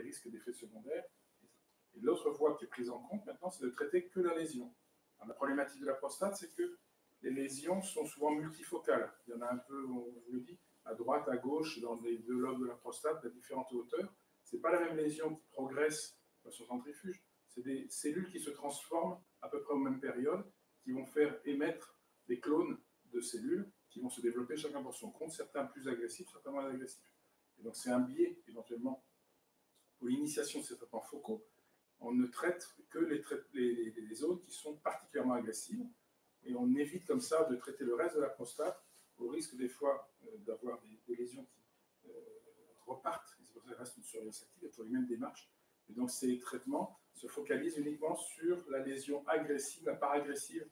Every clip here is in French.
des risques d'effets secondaires. Et l'autre voie qui est prise en compte maintenant, c'est de traiter que la lésion. la problématique de la prostate, c'est que les lésions sont souvent multifocales. Il y en a un peu, on vous le dit, à droite, à gauche, dans les deux lobes de la prostate, à différentes hauteurs. Ce n'est pas la même lésion qui progresse sur centrifuge. C'est des cellules qui se transforment à peu près aux mêmes périodes, qui vont faire émettre des clones de cellules qui vont se développer chacun pour son compte, certains plus agressifs, certains moins agressifs. Et donc c'est un biais éventuellement pour l'initiation de ces traitements focaux. On ne traite que les, zones qui sont particulièrement agressives et on évite comme ça de traiter le reste de la prostate au risque des fois euh, d'avoir des, lésions qui euh, repartent. C'est pour ça qu'il reste une surveillance active pour les mêmes démarches. Et donc ces traitements se focalisent uniquement sur la lésion agressive, la paragressive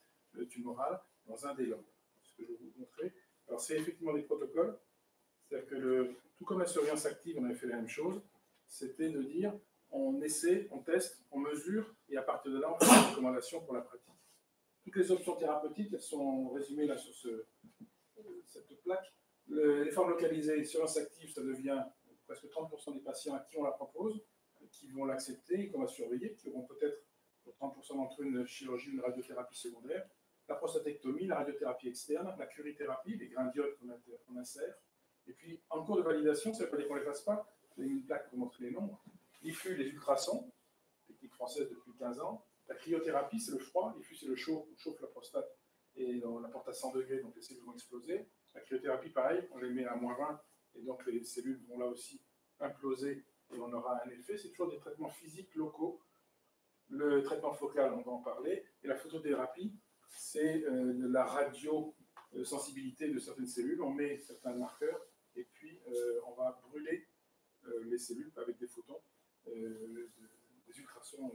tumorale dans un des lobes. Ce que je vais vous montrer. Alors c'est effectivement des protocoles. C'est-à-dire que tout comme la surveillance active, on avait fait la même chose. C'était de dire on essaie, on teste, on mesure, et à partir de là, on fait des recommandations pour la pratique. Toutes les options thérapeutiques, elles sont résumées là sur ce, cette plaque. les formes localisées, surveillance active, ça devient presque 30% des patients à qui on la propose, qui vont l'accepter, qu'on va surveiller, qui auront peut-être pour 30% d'entre eux une chirurgie, une radiothérapie secondaire, la prostatectomie, la radiothérapie externe, la curithérapie, les grains qu'on insère. Et puis, en cours de validation, ça ne veut pas dire qu'on ne les fasse pas, mis une plaque pour montrer les nombres. L'IFU, les ultrasons, technique française depuis 15 ans. La cryothérapie, c'est le froid. L'IFU, c'est le chaud, on chauffe la prostate et on la porte à 100 degrés, donc les cellules vont exploser. La cryothérapie, pareil, on les met à moins 20 et donc les cellules vont là aussi imploser et on aura un effet. C'est toujours des traitements physiques locaux. Le traitement focal, on va en parler. Et la photothérapie, c'est euh, la radio-sensibilité de certaines cellules. On met certains marqueurs et puis euh, on va brûler les cellules avec des photons, des ultrasons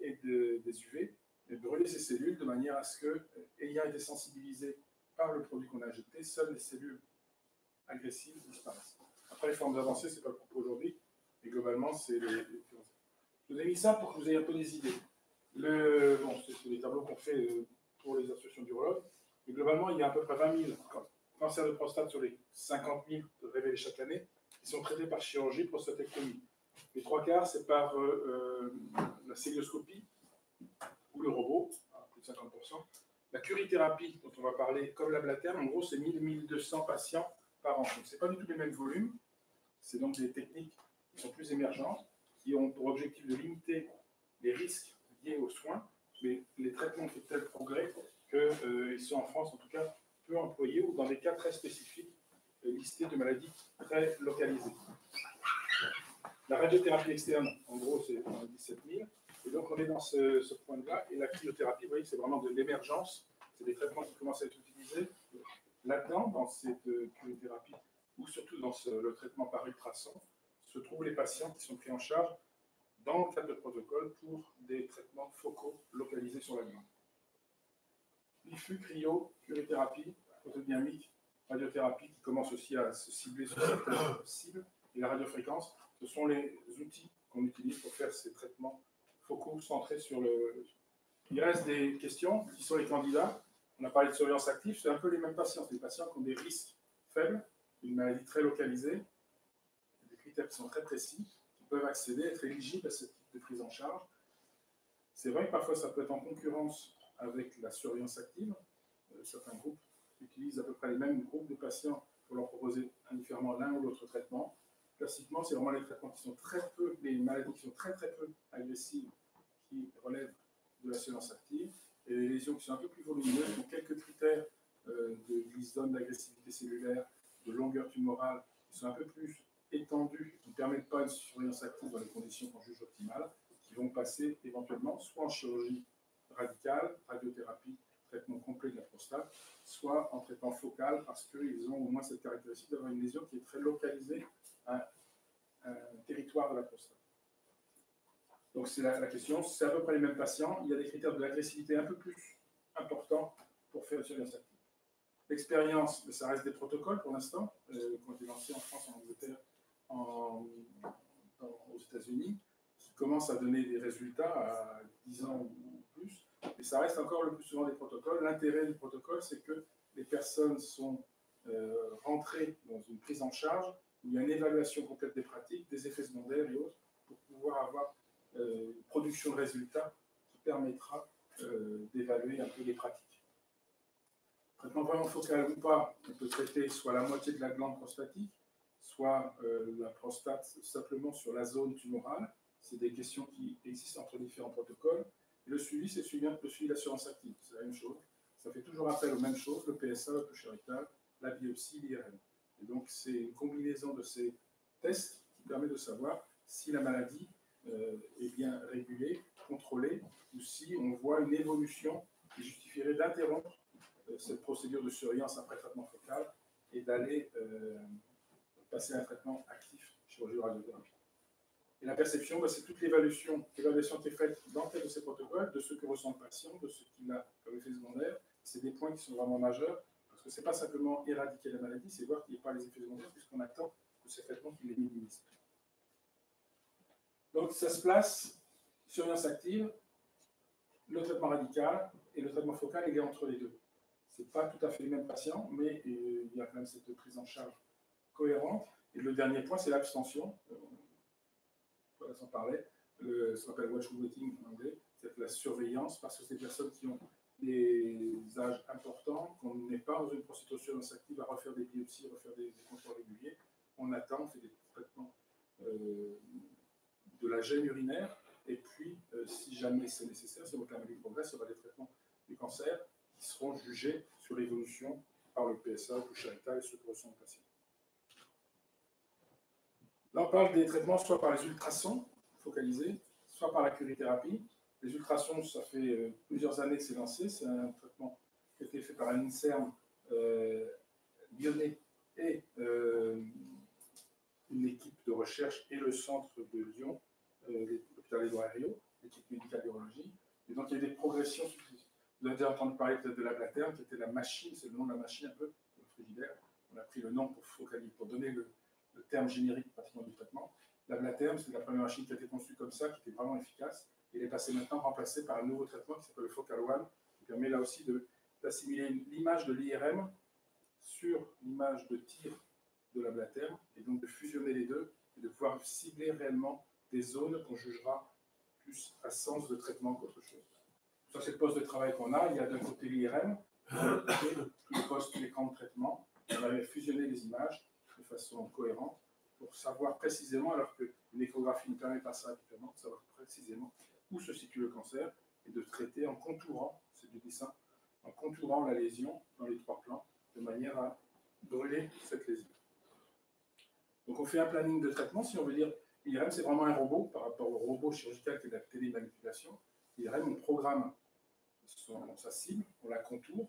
et des UV, et brûler ces cellules de manière à ce que, ayant été sensibilisées par le produit qu'on a injecté, seules les cellules agressives disparaissent. Après, les formes avancées, ce n'est pas le propos aujourd'hui, mais globalement, c'est les, Je vous ai mis ça pour que vous ayez un peu des idées. Le, bon, c'est les tableaux qu'on fait euh, pour les associations d'urologues. Mais globalement, il y a à peu près 20 000 cancers de prostate sur les 50 000 révélés chaque année qui sont traités par chirurgie prostatectomie. Les trois quarts, c'est par euh, euh, la célioscopie ou le robot, à plus de 50%. La curithérapie, dont on va parler, comme la blatère, en gros, c'est 1000-1200 patients par an. Donc, ce pas du tout les mêmes volumes. C'est donc des techniques qui sont plus émergentes, qui ont pour objectif de limiter les risques liés aux soins, mais les traitements ont fait tel progrès qu'ils euh, sont en France, en tout cas, peu employés ou dans des cas très spécifiques, euh, listés de maladies très localisées. La radiothérapie externe, en gros, c'est 17 000. Et donc, on est dans ce, point-là. Et la cryothérapie, vous voyez, c'est vraiment de l'émergence. C'est des traitements qui commencent à être utilisés là-dedans, dans cette euh, cryothérapie, ou surtout dans le traitement par ultrason, se trouvent les patients qui sont pris en charge dans le cadre de protocole pour des traitements focaux localisés sur la glande. IFU, cryo, curithérapie, photodynamique, radiothérapie qui commence aussi à se cibler sur certaines cibles, et la radiofréquence, ce sont les outils qu'on utilise pour faire ces traitements focaux centrés sur le. Il reste des questions. Qui sont les candidats On a parlé de surveillance active, c'est un peu les mêmes patients. Des patients qui ont des risques faibles, une maladie très localisée, des critères qui sont très précis, qui peuvent accéder, être éligibles à ce type de prise en charge. C'est vrai que parfois ça peut être en concurrence avec la surveillance active. Euh, certains groupes utilisent à peu près les mêmes groupes de patients pour leur proposer indifféremment l'un ou l'autre traitement. Classiquement, c'est vraiment les traitements qui sont très peu, les maladies qui sont très très peu agressives qui relèvent de la surveillance active. Et les lésions qui sont un peu plus volumineuses ont quelques critères euh, de zone d'agressivité cellulaire, de longueur tumorale qui sont un peu plus étendus, qui ne permettent pas une surveillance active dans les conditions qu'on juge optimales, qui vont passer éventuellement soit en chirurgie radicale, radiothérapie, traitement complet de la prostate, soit en traitement focal parce qu'ils ont au moins cette caractéristique d'avoir une lésion qui est très localisée à un territoire de la prostate. Donc c'est la, question, c'est à peu près les mêmes patients. Il y a des critères de l'agressivité un peu plus importants pour faire une surveillance active. L'expérience, ça reste des protocoles pour l'instant, euh, qui ont en France, en Angleterre, aux États-Unis, qui commencent à donner des résultats à 10 ans ou plus. Et ça reste encore le plus souvent des protocoles. L'intérêt du protocole, c'est que les personnes sont euh, rentrées dans une prise en charge où il y a une évaluation complète des pratiques, des effets secondaires et autres, pour évolution de résultats qui permettra euh, d'évaluer un peu les pratiques. Traitement vraiment focal ou pas, on peut traiter soit la moitié de la glande prostatique, soit euh, la prostate simplement sur la zone tumorale. C'est des questions qui existent entre différents protocoles. Le suivi, c'est le suivi l'assurance active. C'est la même chose. Ça fait toujours appel aux mêmes choses, le PSA, le toucher la biopsie, l'IRM. Et donc, c'est une combinaison de ces tests qui permet de savoir si la maladie euh, est bien régulée, contrôlée, ou si on voit une évolution qui justifierait d'interrompre euh, cette procédure de surveillance après traitement focal et d'aller euh, passer à un traitement actif chirurgie radiothérapie. Et la perception, bah, c'est toute l'évaluation qui est faite dans le cadre de ces protocoles, de ce que ressent le patient, de ce qu'il a comme effet secondaire. C'est des points qui sont vraiment majeurs, parce que ce n'est pas simplement éradiquer la maladie, c'est voir qu'il n'y ait pas les effets secondaires, puisqu'on attend de ces traitements qui les minimisent. Donc ça se place, surveillance active, le traitement radical et le traitement focal, il est entre les deux. Ce n'est pas tout à fait les mêmes patients, mais euh, il y a quand même cette prise en charge cohérente. Et le dernier point, c'est l'abstention. Va s'en parler. Le, ce qu'on appelle watch waiting en anglais, c'est la surveillance, parce que c'est des personnes qui ont des âges importants, qu'on n'est pas dans une surveillance active à refaire des biopsies, refaire des, contrôles réguliers. On attend, on fait des traitements euh, de la gêne urinaire, et puis, euh, si jamais c'est nécessaire, si votre maladie progresse, il y aura des traitements du cancer qui seront jugés sur l'évolution par le PSA, le charital et ce que ressent le patient. Là, on parle des traitements soit par les ultrasons focalisés, soit par la curithérapie. Les ultrasons, ça fait euh, plusieurs années que c'est lancé. C'est un traitement qui a été fait par un INSERM euh, lyonnais et euh, une équipe de recherche et le centre de Lyon, euh, l'hôpital Édouard Rio, l'équipe médicale d'urologie. Et donc, il y a des progressions Vous avez entendu parler peut-être de la blaterne, qui était la machine, c'est le nom de la machine un peu, le frigidaire. On a pris le nom pour, focaliser, pour donner le, le terme générique pratiquement du traitement. La Blaterm, c'est la première machine qui a été conçue comme ça, qui était vraiment efficace. Il est passé maintenant remplacé par un nouveau traitement qui s'appelle le Focal One, qui permet là aussi d'assimiler l'image de l'IRM sur l'image de tir de la Blaterm, et donc de fusionner les deux, et de pouvoir cibler réellement des zones qu'on jugera plus à sens de traitement qu'autre chose. Ça, c'est le poste de travail qu'on a. Il y a d'un côté l'IRM, et le poste l'écran de traitement. On avait fusionné les images façon cohérente pour savoir précisément, alors qu'une échographie ne permet pas ça habituellement, de savoir précisément où se situe le cancer et de traiter en contourant, c'est du dessin, en contourant la lésion dans les trois plans de manière à brûler cette lésion. Donc on fait un planning de traitement, si on veut dire, l'IRM c'est vraiment un robot par rapport au robot chirurgical qui est la télémanipulation. L'IRM on programme sa cible, on la contourne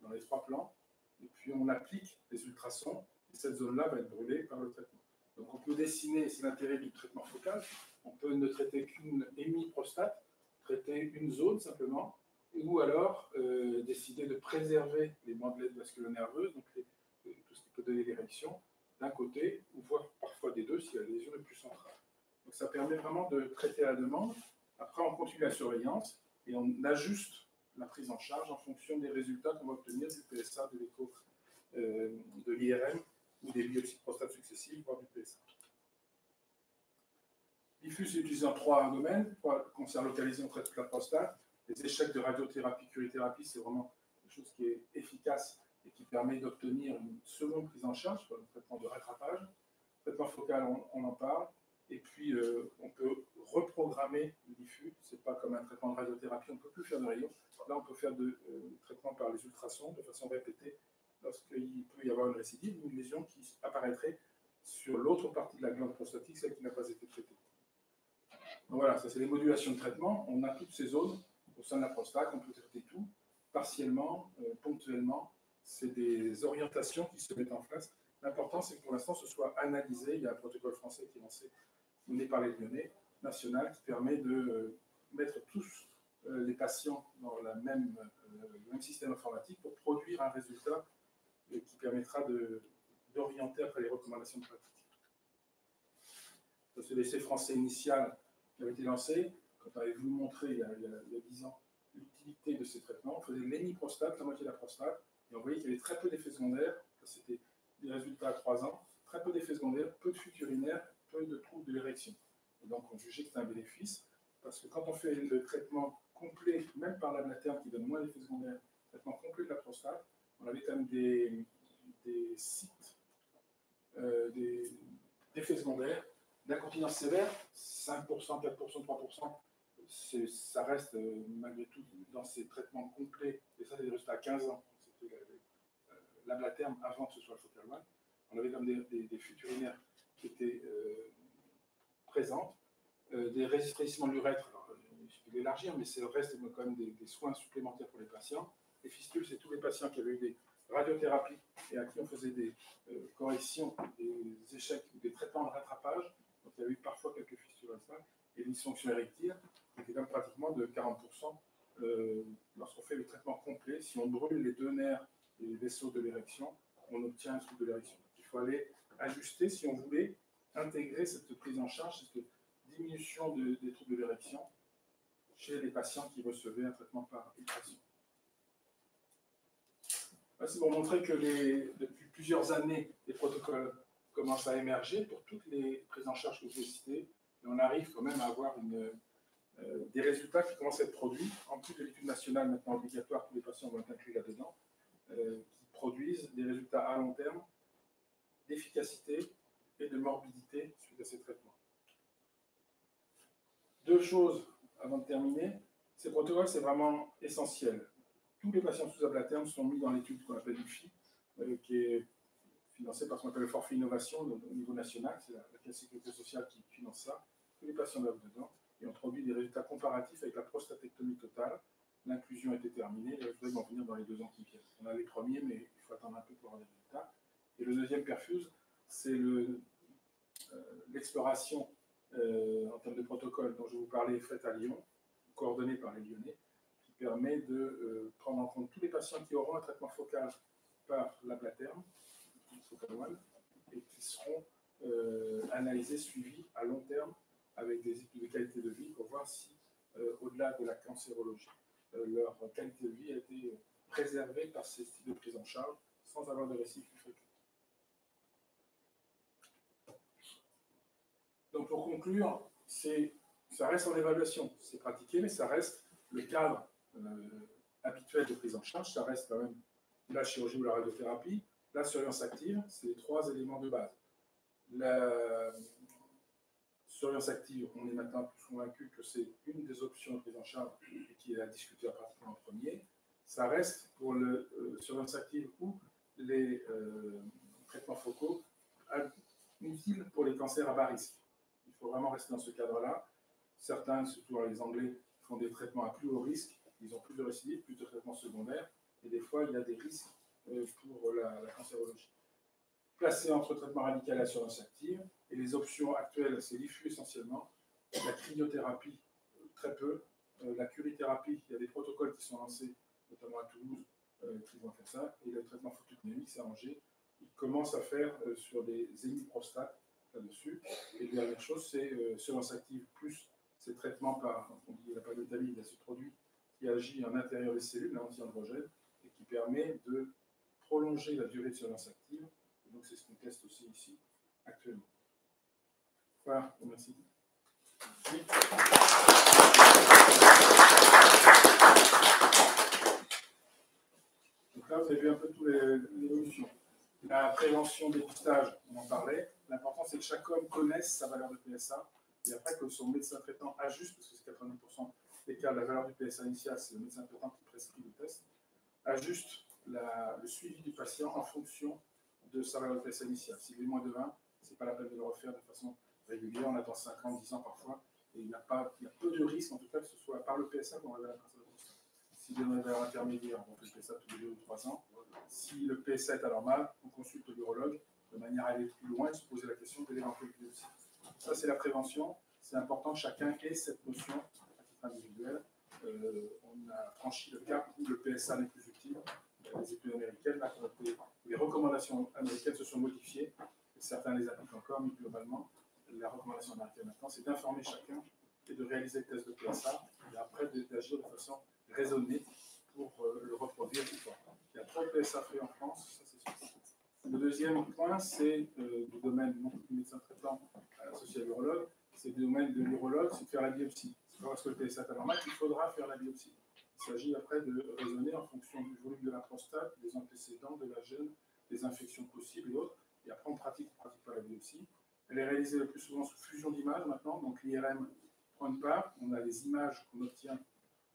dans les trois plans, et puis on applique les ultrasons cette zone-là va être brûlée par le traitement. Donc on peut dessiner, c'est l'intérêt du traitement focal, on peut ne traiter qu'une hémi-prostate, traiter une zone simplement, ou alors euh, décider de préserver les bandelettes vasculo-nerveuses, donc tout ce qui peut donner l'érection, d'un côté, ou voire parfois des deux si la lésion est plus centrale. Donc ça permet vraiment de traiter la demande. Après, on continue la surveillance et on ajuste la prise en charge en fonction des résultats qu'on va obtenir du PSA, de l'écho, euh, de l'IRM ou des biopsies de prostate successives, voire du PSA. Diffus est utilisé en trois domaines. Cancer localisé, on traite la prostate. Les échecs de radiothérapie, curithérapie, c'est vraiment quelque chose qui est efficace et qui permet d'obtenir une seconde prise en charge, pour le traitement de rattrapage. Traitement focal, on, en parle. Et puis, euh, on peut reprogrammer le diffus. Ce n'est pas comme un traitement de radiothérapie, on ne peut plus faire de rayons. Là, on peut faire de euh, traitement par les ultrasons de façon répétée lorsqu'il peut y avoir une récidive ou une lésion qui apparaîtrait sur l'autre partie de la glande prostatique, celle qui n'a pas été traitée. Donc voilà, ça c'est les modulations de traitement. On a toutes ces zones au sein de la prostate, on peut traiter tout, partiellement, euh, ponctuellement. C'est des orientations qui se mettent en place. L'important, c'est que pour l'instant, ce soit analysé. Il y a un protocole français qui est lancé, mené par les Lyonnais, national, qui permet de euh, mettre tous euh, les patients dans le même système informatique pour produire un résultat et qui permettra d'orienter après les recommandations de pratique. C'est l'essai français initial qui avait été lancé, quand on avait voulu montrer il y a, il 10 ans l'utilité de ces traitements. On faisait l'hémiprostate, la moitié de la prostate, et on voyait qu'il y avait très peu d'effets secondaires. C'était des résultats à 3 ans, très peu d'effets secondaires, peu de fuite urinaire, peu de troubles de l'érection. Donc on jugeait que c'était un bénéfice Parce que quand on fait le traitement complet, même par l'ablaterne qui donne moins d'effets secondaires, traitement complet de la prostate, on avait quand même des, des sites, euh, des effets secondaires d'incontinence sévère, 5%, 4%, 3%, ça reste euh, malgré tout dans ces traitements complets, et ça c'est des résultats à 15 ans, c'était l'ablaterne avant que ce soit le focal one. On avait comme des, des, des fuites urinaires qui étaient euh, présentes, euh, des résistements de l'urètre, je vais l'élargir, mais c'est reste quand même des, soins supplémentaires pour les patients. Les fistules, c'est tous les patients qui avaient eu des radiothérapies et à qui on faisait des euh, corrections, des échecs ou des traitements de rattrapage. Donc il y a eu parfois quelques fistules à ça, et dysfonction érectile, qui était même pratiquement de 40% euh, lorsqu'on fait le traitement complet. Si on brûle les deux nerfs et les vaisseaux de l'érection, on obtient un trouble de l'érection. Il faut aller ajuster si on voulait intégrer cette prise en charge, cette diminution de, des troubles de l'érection chez les patients qui recevaient un traitement par ultrason. C'est pour montrer que depuis plusieurs années, les protocoles commencent à émerger pour toutes les prises en charge que vous citées, et on arrive quand même à avoir euh, des résultats qui commencent à être produits, en plus de l'étude nationale maintenant obligatoire, tous les patients vont être inclus là-dedans, euh, qui produisent des résultats à long terme d'efficacité et de morbidité suite à ces traitements. Deux choses avant de terminer. Ces protocoles, c'est vraiment essentiel. Tous les patients sous ablaterne sont mis dans l'étude qu'on appelle UFI, euh, qui est financée par ce qu'on appelle le forfait innovation au niveau national. C'est la, la sécurité sociale qui finance ça. Tous les patients doivent dedans. Et on produit des résultats comparatifs avec la prostatectomie totale. L'inclusion a été terminée. Les résultats vont venir dans les deux ans qui viennent. On a les premiers, mais il faut attendre un peu pour avoir les résultats. Et le deuxième perfuse, c'est l'exploration le, euh, en termes de protocole dont je vous parlais, faite à Lyon, coordonnée par les Lyonnais, permet de euh, prendre en compte tous les patients qui auront un traitement focal par la platerne, et qui seront euh, analysés, suivis à long terme avec des études de qualité de vie pour voir si, euh, au-delà de la cancérologie, leur qualité de vie a été préservée par ces styles de prise en charge sans avoir de récits plus fréquents. Donc pour conclure, ça reste en évaluation, c'est pratiqué, mais ça reste le cadre euh, habituel de prise en charge, ça reste quand même la chirurgie ou la radiothérapie, la surveillance active, c'est les trois éléments de base. La surveillance active, on est maintenant tous convaincus que c'est une des options de prise en charge et qui est à discuter pratiquement en premier. Ça reste pour le euh, surveillance active ou les euh, traitements focaux utile pour les cancers à bas risque faut vraiment rester dans ce cadre-là. Certains, surtout les Anglais, font des traitements à plus haut risque. Ils ont plus de récidives, plus de traitements secondaires. Et des fois, il y a des risques euh, pour la, cancérologie. Placé entre traitement radical et assurance active, et les options actuelles, c'est l'IFU essentiellement, la cryothérapie, très peu, euh, la curithérapie, il y a des protocoles qui sont lancés, notamment à Toulouse, euh, qui vont faire ça, et le traitement photodynamique, c'est Angers, ils commencent à faire sur des hémiprostates là-dessus. Et la dernière chose, c'est euh, active plus ces traitements par, on dit la paliotamide, il y a ce produit qui agit en intérieur des cellules, l'anti-androgène, et qui permet de prolonger la durée de surveillance active. Donc, c'est ce qu'on teste aussi ici, actuellement. Voilà, merci. Donc là, vous avez vu un peu toutes les. La prévention, dépistage, on en parlait. L'important, c'est que chaque homme connaisse sa valeur de PSA et après que son médecin traitant ajuste, parce que c'est 80% des cas, la valeur du PSA initial, c'est le médecin traitant qui prescrit le test, ajuste la, le suivi du patient en fonction de sa valeur de PSA initiale. S'il est moins de 20, ce n'est pas la peine de le refaire de façon régulière, on attend 5 ans, 10 ans parfois, et il y, a pas, il y a peu de risques, en tout cas, que ce soit par le PSA qu'on révèle la prostate. S'il est dans les valeurs intermédiaires, on fait le PSA tous les 2 ou 3 ans. Si le PSA est anormal, on consulte l'urologue de manière à aller plus loin et se poser la question de l'éventuelle biopsie. Ça, c'est la prévention. C'est important que chacun ait cette notion à titre individuel. Euh, on a franchi le cap où le PSA n'est plus utile. Les études américaines, là, les recommandations américaines se sont modifiées. certains les appliquent encore, mais globalement, la recommandation américaine maintenant, c'est d'informer chacun et de réaliser le test de PSA et après d'agir de façon raisonnée pour euh, le reproduire ou pas. Il y a trop de PSA fait en France, ça c'est sûr. Le deuxième point, c'est euh, du domaine du médecin traitant à l'urologue, c'est le domaine de l'urologue, c'est de faire la biopsie. C'est pas parce que le PSA est anormal qu'il faudra faire la biopsie. Il s'agit après de raisonner en fonction du volume de la prostate, des antécédents, de la gêne, des infections possibles et autres. Et après, on pratique, on pratique pas la biopsie. Elle est réalisée le plus souvent sous fusion d'images maintenant, donc l'IRM prend une part. On a les images qu'on obtient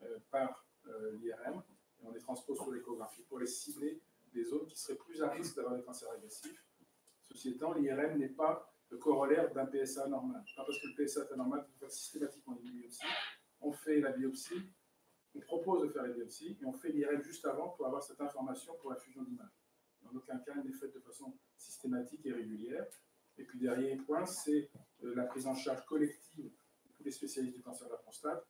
euh, par euh, l'IRM et on les transpose sur l'échographie pour les cibler des zones qui seraient plus à risque d'avoir des cancers agressifs. Ceci étant, l'IRM n'est pas le corollaire d'un PSA normal. Pas parce que le PSA est anormal qu'il faut systématiquement On fait la biopsie, on propose de faire la biopsie et on fait l'IRM juste avant pour avoir cette information pour la fusion d'images. Dans aucun cas, elle n'est faite de façon systématique et régulière. Et puis, dernier point, c'est euh, la prise en charge collective de tous les spécialistes du cancer de la prostate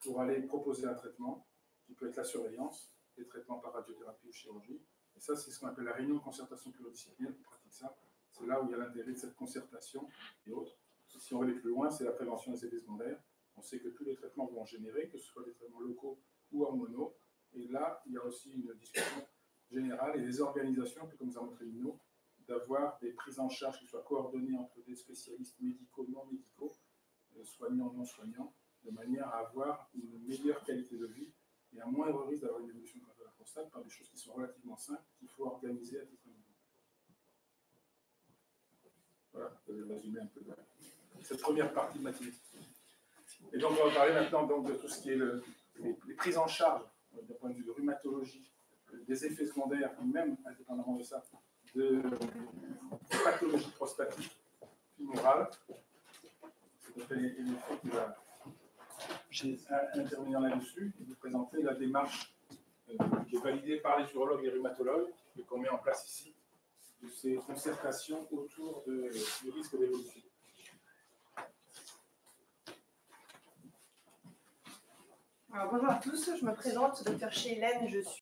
pour aller proposer un traitement qui peut être la surveillance, les traitements par radiothérapie ou chirurgie. Et ça, c'est ce qu'on appelle la réunion de concertation pluridisciplinaire qui pratique ça. C'est là où il y a l'intérêt de cette concertation et autres. Si on va aller plus loin, c'est la prévention des effets secondaires. On sait que tous les traitements vont générer, que ce soit des traitements locaux ou hormonaux. Et là, il y a aussi une discussion générale et des organisations, comme nous montré Lino, d'avoir des prises en charge qui soient coordonnées entre des spécialistes médicaux, non médicaux, euh, soignants, non soignants, de manière à avoir une meilleure qualité de vie et un moindre risque d'avoir une évolution de la par des choses qui sont relativement simples qu'il faut organiser à titre individuel. Voilà, je vais résumer un peu cette première partie de matinée. Et donc, on va parler maintenant donc, de tout ce qui est le, les, les, prises en charge d'un point de vue de rhumatologie, des effets secondaires, même indépendamment de ça, de pathologie prostatique tumorale. C'est l'effet qui va intervenir là-dessus et vous présenter la démarche euh, qui est validée par les urologues et rhumatologues et qu'on met en place ici, de ces concertations autour de, du risque d'évolution. Alors, bonjour à tous, je me présente, Dr Hélène, je suis